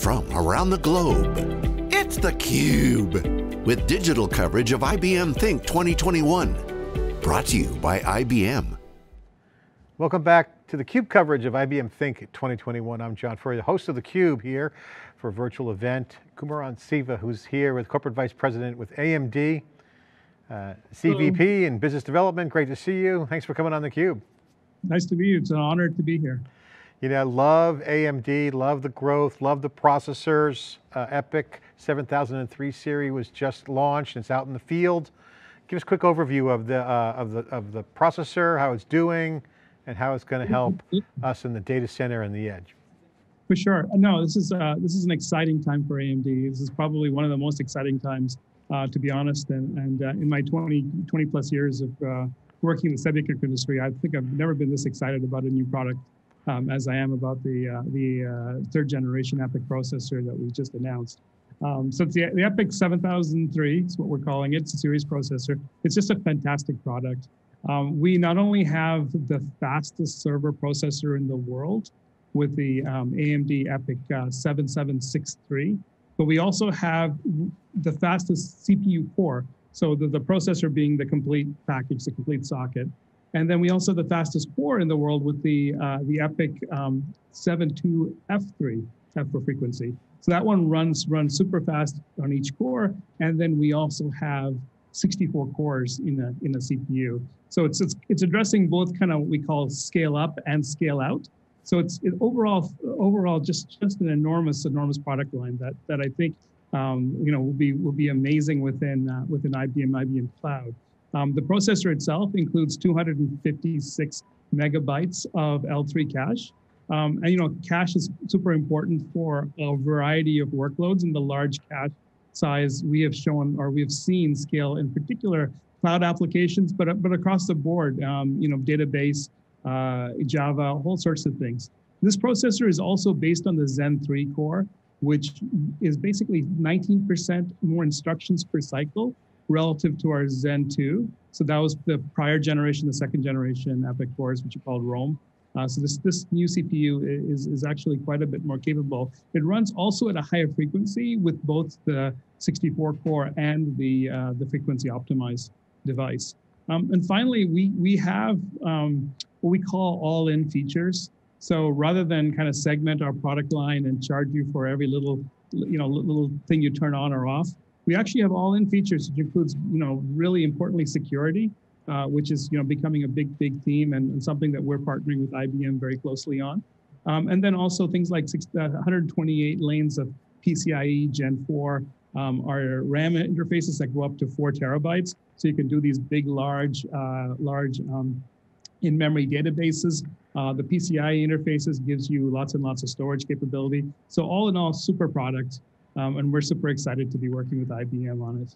from around the globe. It's theCUBE, with digital coverage of IBM Think 2021. Brought to you by IBM. Welcome back to theCUBE coverage of IBM Think 2021. I'm John Furrier, the host of theCUBE here for a virtual event. Kumaran Siva, who's here with Corporate Vice President with AMD, uh, CVP Hello. in Business Development. Great to see you. Thanks for coming on theCUBE. Nice to meet you. It's an honor to be here. You know, love AMD, love the growth, love the processors. Uh, EPYC 7003 series was just launched. And it's out in the field. Give us a quick overview of the uh, of the of the processor, how it's doing, and how it's going to help us in the data center and the edge. For sure. No, this is uh, this is an exciting time for AMD. This is probably one of the most exciting times, uh, to be honest. And, and uh, in my 20, 20 plus years of uh, working in the semiconductor industry, I think I've never been this excited about a new product um, as I am about the uh, the uh, third generation EPYC processor that we just announced. Um, so it's the, the EPYC 7003 is what we're calling it. It's a series processor. It's just a fantastic product. Um, we not only have the fastest server processor in the world with the um, AMD EPYC uh, 7763, but we also have the fastest CPU core. So the, the processor being the complete package, the complete socket. And then we also have the fastest core in the world with the uh, the EPYC um, 72F3, F for frequency. So that one runs runs super fast on each core. And then we also have 64 cores in a in a CPU. So it's it's, it's addressing both kind of what we call scale up and scale out. So it's it overall overall just just an enormous enormous product line that that I think um, you know will be will be amazing within uh, within IBM IBM Cloud. Um, the processor itself includes 256 megabytes of L3 cache. Um, and you know, cache is super important for a variety of workloads. And the large cache size we have shown or we have seen scale in particular cloud applications, but but across the board, um, you know, database, uh, Java, whole sorts of things. This processor is also based on the Zen 3 core, which is basically 19% more instructions per cycle relative to our Zen 2. So that was the prior generation, the second generation EPYC cores, which are called Rome. Uh, so this, this new CPU is, is actually quite a bit more capable. It runs also at a higher frequency with both the 64 core and the, uh, the frequency optimized device. Um, and finally, we, we have um, what we call all-in features. So rather than kind of segment our product line and charge you for every little, you know, little thing you turn on or off, we actually have all-in features, which includes, you know, really importantly security, uh, which is, you know, becoming a big, big theme and, and, something that we're partnering with IBM very closely on. Um, and then also things like six, uh, 128 lanes of PCIe Gen 4, um, our RAM interfaces that go up to four terabytes. So you can do these big, large, uh, large um, in-memory databases. Uh, the PCIe interfaces gives you lots and lots of storage capability. So all in all, super product. Um, and we're super excited to be working with IBM on it.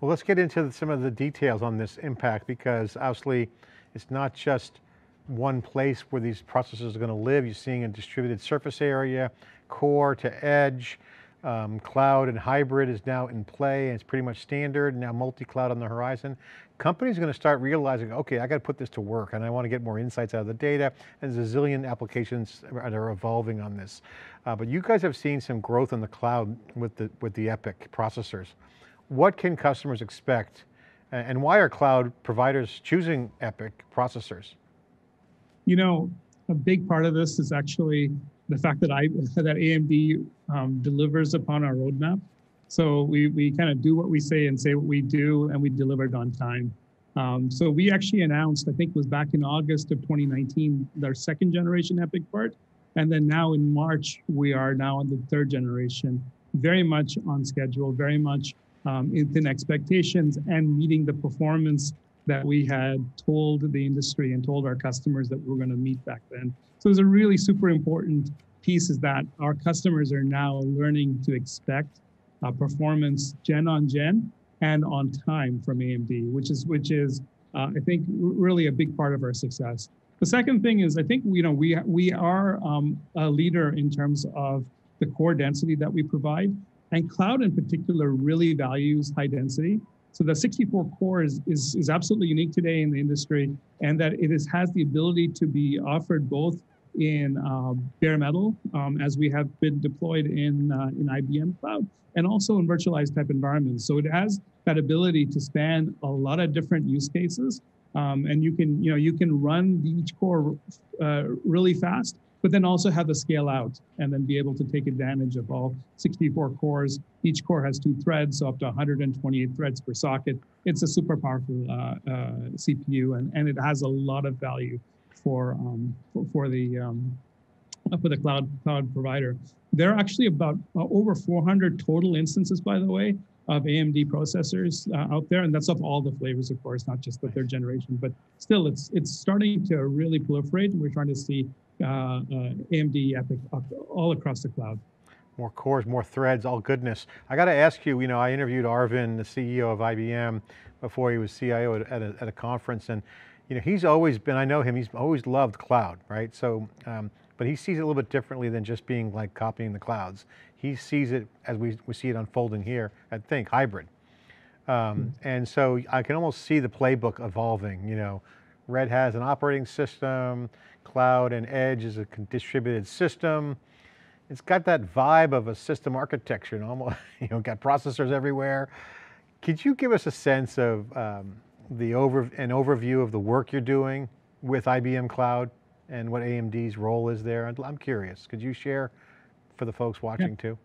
Well, let's get into some of the details on this impact because obviously it's not just one place where these processors are going to live. You're seeing a distributed surface area, core to edge, um, cloud and hybrid is now in play and it's pretty much standard, now multi-cloud on the horizon. Companies are going to start realizing, okay, I got to put this to work and I want to get more insights out of the data and there's a zillion applications that are evolving on this. Uh, but you guys have seen some growth in the cloud with the, with the EPYC processors. What can customers expect and why are cloud providers choosing EPYC processors? You know, a big part of this is actually the fact that I that AMD um, delivers upon our roadmap. So we we kind of do what we say and say what we do, and we delivered on time. Um, so we actually announced, I think was back in August of 2019, our second generation EPYC part, and then now in March we are now on the third generation, very much on schedule, very much um, within expectations, and meeting the performance that we had told the industry and told our customers that we were going to meet back then. So it's a really super important piece is that our customers are now learning to expect uh, performance gen on gen and on time from AMD, which is which is uh, I think really a big part of our success. The second thing is I think you know we we are um, a leader in terms of the core density that we provide, and cloud in particular really values high density. So the 64 core is, is, is absolutely unique today in the industry, and that it is, has the ability to be offered both in uh, bare metal um, as we have been deployed in, uh, in IBM Cloud and also in virtualized type environments. So it has that ability to span a lot of different use cases. Um, and you can, you know, you can run each core uh, really fast, but then also have the scale out and then be able to take advantage of all 64 cores. Each core has two threads, so up to 128 threads per socket. It's a super powerful uh, uh, CPU, and, and it has a lot of value for um, for, for, the um, for the cloud cloud provider. There are actually about uh, over 400 total instances, by the way, of AMD processors uh, out there, and that's of all the flavors, of course, not just the third generation. But still, it's it's starting to really proliferate, we're trying to see AMD EPYC all across the cloud. More cores, more threads, all goodness. I got to ask you, you know, I interviewed Arvind, the CEO of IBM, before he was CIO at, at, a, at a conference, and you know, he's always been, I know him, he's always loved cloud, right? So, um, but he sees it a little bit differently than just being like copying the clouds. He sees it as we, we see it unfolding here at Think, hybrid. Um, mm. And so I can almost see the playbook evolving, you know, Red has an operating system, cloud and edge is a distributed system. It's got that vibe of a system architecture, and almost, you know, got processors everywhere. Could you give us a sense of um, the over, an overview of the work you're doing with IBM Cloud and what AMD's role is there? I'm curious, could you share for the folks watching yeah. too?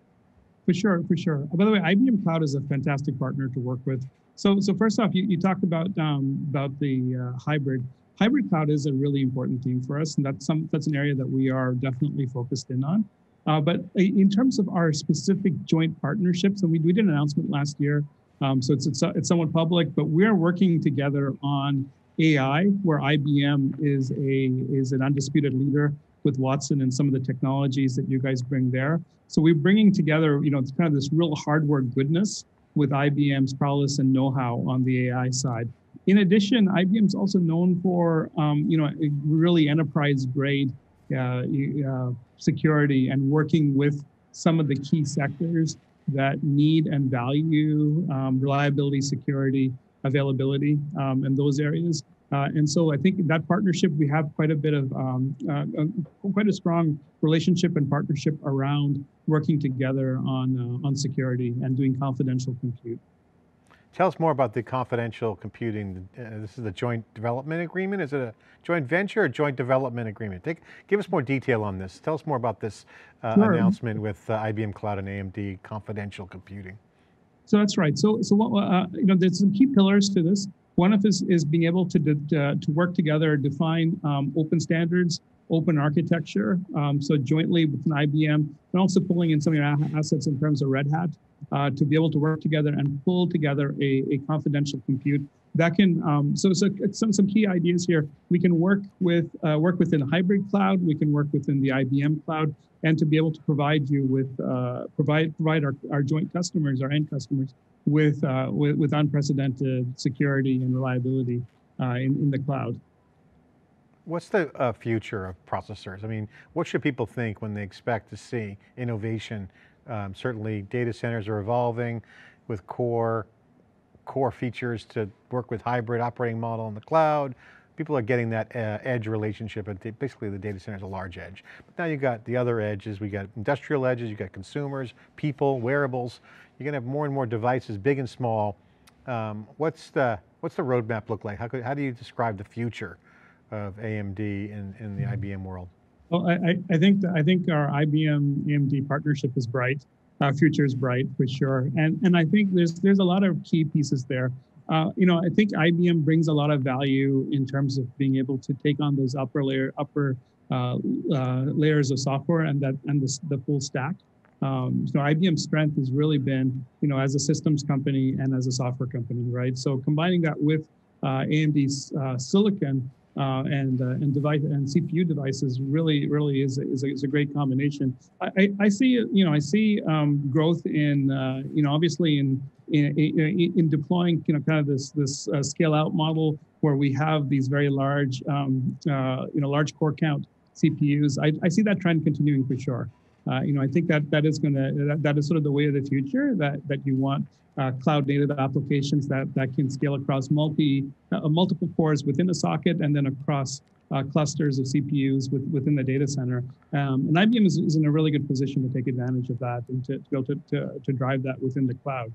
For sure, for sure. By the way, IBM Cloud is a fantastic partner to work with. So, so first off, you, you talked about um, about the uh, hybrid. Hybrid cloud is a really important theme for us, and that's some that's an area that we are definitely focused in on. Uh, but in terms of our specific joint partnerships, and we, we did an announcement last year um, so it's, it's, it's somewhat public, but we're working together on AI, where IBM is a is an undisputed leader with Watson and some of the technologies that you guys bring there. So we're bringing together, you know, it's kind of this real hardware goodness with IBM's prowess and know-how on the AI side. In addition, IBM is also known for, um, you know, really enterprise-grade uh, uh, security and working with some of the key sectors that need and value um, reliability, security, availability, um, and those areas. Uh, and so I think that partnership, we have quite a bit of, um, uh, uh, quite a strong relationship and partnership around working together on, uh, on security and doing confidential compute. Tell us more about the confidential computing. Uh, this is a joint development agreement. Is it a joint venture or joint development agreement? Take, give us more detail on this. Tell us more about this uh, sure. announcement with uh, IBM Cloud and AMD confidential computing. So that's right. So, so what, uh, you know, there's some key pillars to this. One of is, is being able to, uh, to work together, define um, open standards, open architecture. Um, so jointly with an IBM, and also pulling in some of your assets in terms of Red Hat uh, to be able to work together and pull together a, a confidential compute that can um, so, so some some key ideas here we can work with uh, work within hybrid cloud we can work within the IBM cloud and to be able to provide you with uh, provide provide our, our joint customers our end customers with uh, with, with, unprecedented security and reliability uh, in, in the cloud What's the uh, future of processors? I mean, what should people think when they expect to see innovation um, certainly data centers are evolving with core, core features to work with hybrid operating model in the cloud. People are getting that uh, edge relationship and basically the data center is a large edge. But now you've got the other edges, we got industrial edges, you got consumers, people, wearables. You're going to have more and more devices, big and small. Um, what's the what's the roadmap look like? How, could, how do you describe the future of AMD in, in the IBM mm-hmm. world? Well, I, I think I think our IBM AMD partnership is bright. Our future is bright for sure, and and I think there's there's a lot of key pieces there. Uh, you know, I think IBM brings a lot of value in terms of being able to take on those upper layer upper uh, uh, layers of software and that and the, the full stack. Um, so IBM's strength has really been, you know, as a systems company and as a software company, right? So combining that with uh, AMD's uh, silicon uh, and uh, and device and CPU devices really really is a, is a, is a great combination. I, I, I, see you know I see um, growth in uh, you know obviously in, in in deploying you know kind of this this uh, scale out model where we have these very large um, uh, you know large core count CPUs. I, I see that trend continuing for sure. Uh, you know, I think that that is going to that, that is sort of the way of the future. That that you want uh, cloud native applications that that can scale across multi uh, multiple cores within a socket and then across uh, clusters of CPUs with, within the data center. Um, and IBM is, is, in a really good position to take advantage of that and to, to be able to, to, to, drive that within the cloud.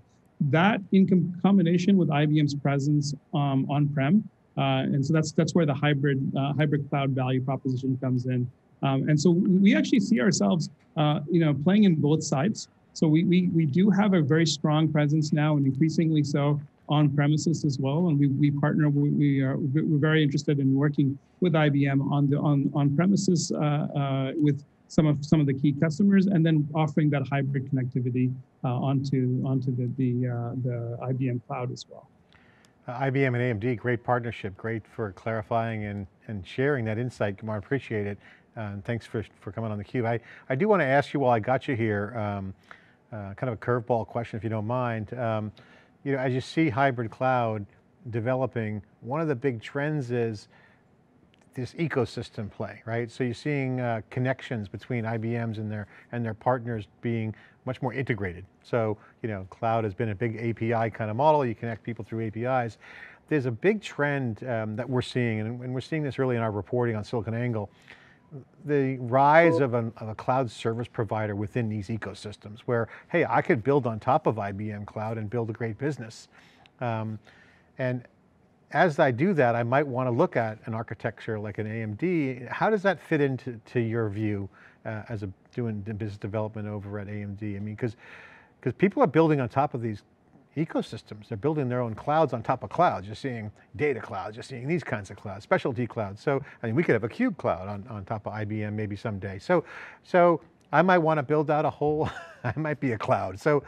That in com combination with IBM's presence um, on-prem, uh, and so that's that's where the hybrid hybrid cloud value proposition comes in. Um, and so we actually see ourselves, uh, you know, playing in both sides. So we, we, we do have a very strong presence now and increasingly so on premises as well. And we, we partner, we, we are, we're very interested in working with IBM on the on, on premises uh, uh, with some of some of the key customers and then offering that hybrid connectivity uh, onto onto the the, uh, the IBM cloud as well. Uh, IBM and AMD, great partnership, great for clarifying and, and sharing that insight, Kumar, appreciate it. And thanks for, for coming on theCUBE. I, I do want to ask you while I got you here, um, uh, kind of a curveball question if you don't mind. Um, you know, as you see hybrid cloud developing, one of the big trends is this ecosystem play, right? So you're seeing uh, connections between IBMs and their and their partners being much more integrated. So you know, cloud has been a big API kind of model. You connect people through APIs. There's a big trend um, that we're seeing, and, and, we're seeing this early in our reporting on SiliconANGLE, the rise of, an, of, a cloud service provider within these ecosystems where, hey, I could build on top of IBM cloud and build a great business. Um, and as I do that, I might want to look at an architecture like an AMD. How does that fit into to your view uh, as a doing business development over at AMD? I mean, because because people are building on top of these ecosystems. They're building their own clouds on top of clouds. You're seeing data clouds, you're seeing these kinds of clouds, specialty clouds. So, I mean, we could have a cube cloud on, on top of IBM maybe someday. So, so I might want to build out a whole, I might be a cloud. So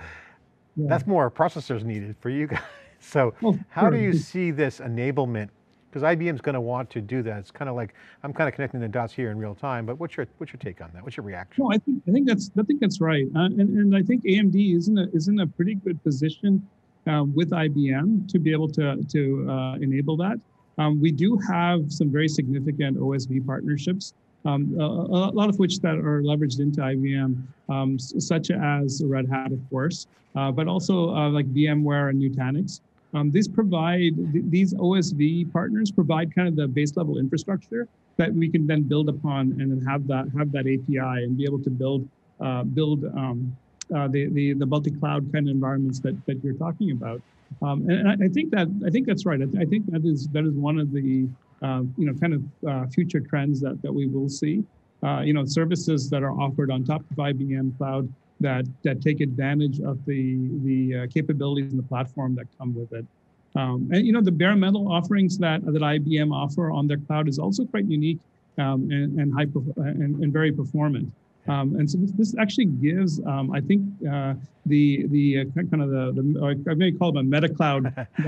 yeah. that's more processors needed for you guys. So well, how do you see this enablement? Because IBM's going to want to do that. It's kind of like, I'm kind of connecting the dots here in real time, but what's your, what's your take on that? What's your reaction? No, I think, I think that's, I think that's right. Uh, and, and I think AMD is in a, is in a pretty good position uh, with IBM to be able to, to uh, enable that. Um, we do have some very significant OSV partnerships, um, a, a, lot of which that are leveraged into IBM, um, such as Red Hat, of course, uh, but also uh, like VMware and Nutanix. Um, these provide these OSV partners provide kind of the base level infrastructure that we can then build upon and then have that have that API and be able to build uh, build um, uh, the, the, the multi-cloud kind of environments that, that you're talking about. Um, and I, I, think that I think that's right. I, I, think that is that is one of the uh, you know kind of uh, future trends that that we will see. Uh, you know, services that are offered on top of IBM Cloud that that take advantage of the the uh, capabilities and the platform that come with it. Um, and you know, the bare metal offerings that that IBM offer on their cloud is also quite unique um, and and high and, and very performant. Um, and so this, this actually gives, um, I think, uh, the the uh, kind of the, the I may call it a meta cloud,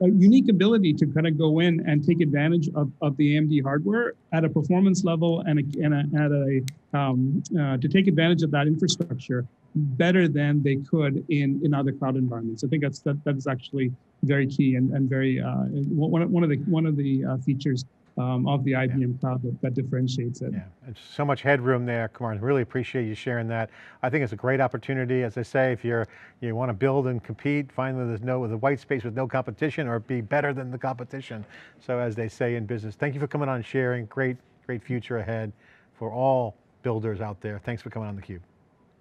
a unique ability to kind of go in and take advantage of, of the AMD hardware at a performance level and a, and a, at a um, uh, to take advantage of that infrastructure better than they could in in other cloud environments. I think that's that that is actually very key and and very uh, one one of the one of the uh, features um, of the IBM yeah. cloud that, that, differentiates it. Yeah, it's so much headroom there, Kumar. Really appreciate you sharing that. I think it's a great opportunity. As I say, if you're you want to build and compete, find that there's no the white space with no competition, or be better than the competition. So as they say in business, thank you for coming on and sharing. Great, great future ahead for all builders out there. Thanks for coming on theCUBE.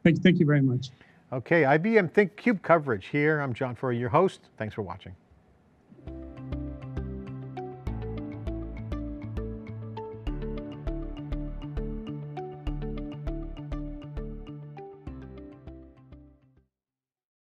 Thank, thank you very much. Okay, IBM Think Cube coverage here. I'm John Furrier, your host. Thanks for watching.